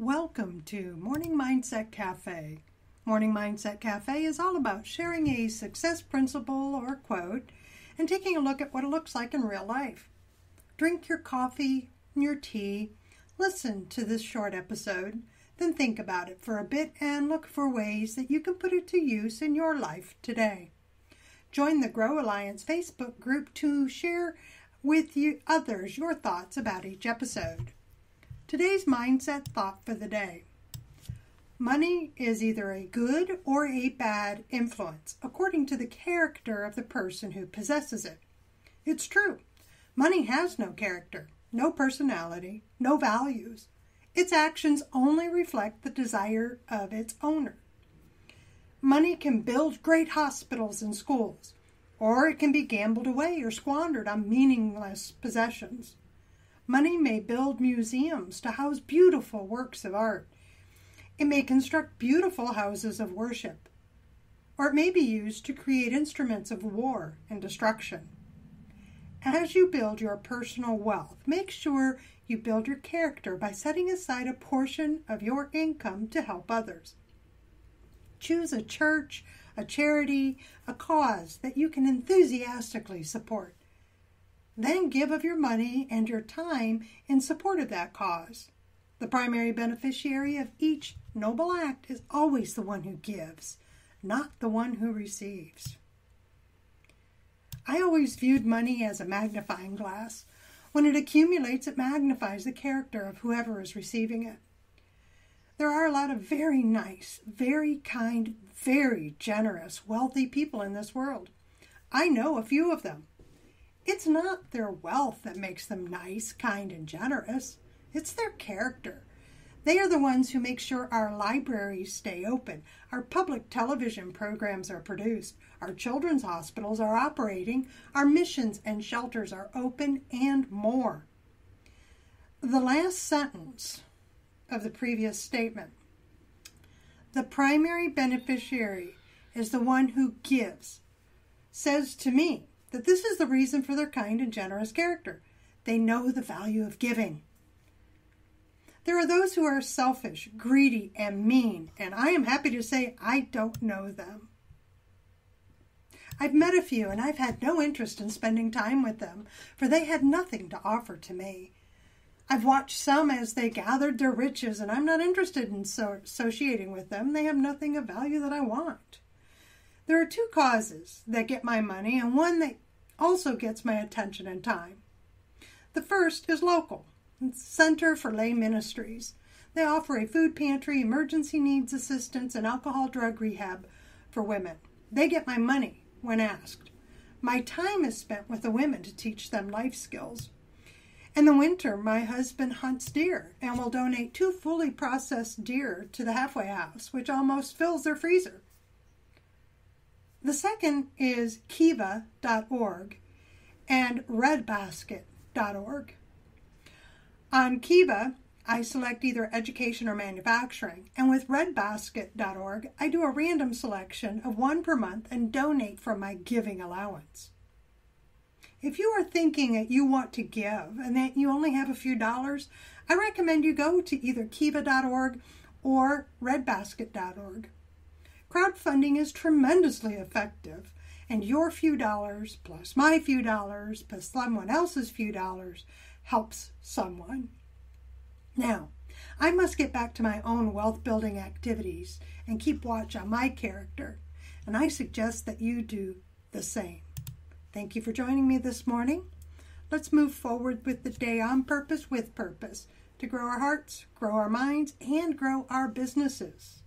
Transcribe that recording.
Welcome to Morning Mindset Cafe. Morning Mindset Cafe is all about sharing a success principle or quote and taking a look at what it looks like in real life. Drink your coffee, your tea, listen to this short episode, then think about it for a bit and look for ways that you can put it to use in your life today. Join the Grow Alliance Facebook group to share with you others your thoughts about each episode. Today's mindset thought for the day. Money is either a good or a bad influence, according to the character of the person who possesses it. It's true. Money has no character, no personality, no values. Its actions only reflect the desire of its owner. Money can build great hospitals and schools, or it can be gambled away or squandered on meaningless possessions. Money may build museums to house beautiful works of art. It may construct beautiful houses of worship. Or it may be used to create instruments of war and destruction. As you build your personal wealth, make sure you build your character by setting aside a portion of your income to help others. Choose a church, a charity, a cause that you can enthusiastically support. Then give of your money and your time in support of that cause. The primary beneficiary of each noble act is always the one who gives, not the one who receives. I always viewed money as a magnifying glass. When it accumulates, it magnifies the character of whoever is receiving it. There are a lot of very nice, very kind, very generous, wealthy people in this world. I know a few of them. It's not their wealth that makes them nice, kind, and generous. It's their character. They are the ones who make sure our libraries stay open, our public television programs are produced, our children's hospitals are operating, our missions and shelters are open, and more. The last sentence of the previous statement the primary beneficiary is the one who gives, says to me that this is the reason for their kind and generous character. They know the value of giving. There are those who are selfish, greedy, and mean, and I am happy to say I don't know them. I've met a few, and I've had no interest in spending time with them, for they had nothing to offer to me. I've watched some as they gathered their riches, and I'm not interested in so associating with them. They have nothing of value that I want. There are two causes that get my money and one that also gets my attention and time. The first is local, Center for Lay Ministries. They offer a food pantry, emergency needs assistance, and alcohol drug rehab for women. They get my money when asked. My time is spent with the women to teach them life skills. In the winter, my husband hunts deer and will donate two fully processed deer to the halfway house, which almost fills their freezer. The second is kiva.org and redbasket.org. On Kiva, I select either education or manufacturing, and with redbasket.org, I do a random selection of one per month and donate from my giving allowance. If you are thinking that you want to give and that you only have a few dollars, I recommend you go to either kiva.org or redbasket.org. Crowdfunding is tremendously effective, and your few dollars plus my few dollars plus someone else's few dollars helps someone. Now, I must get back to my own wealth building activities and keep watch on my character, and I suggest that you do the same. Thank you for joining me this morning. Let's move forward with the day on purpose with purpose to grow our hearts, grow our minds, and grow our businesses.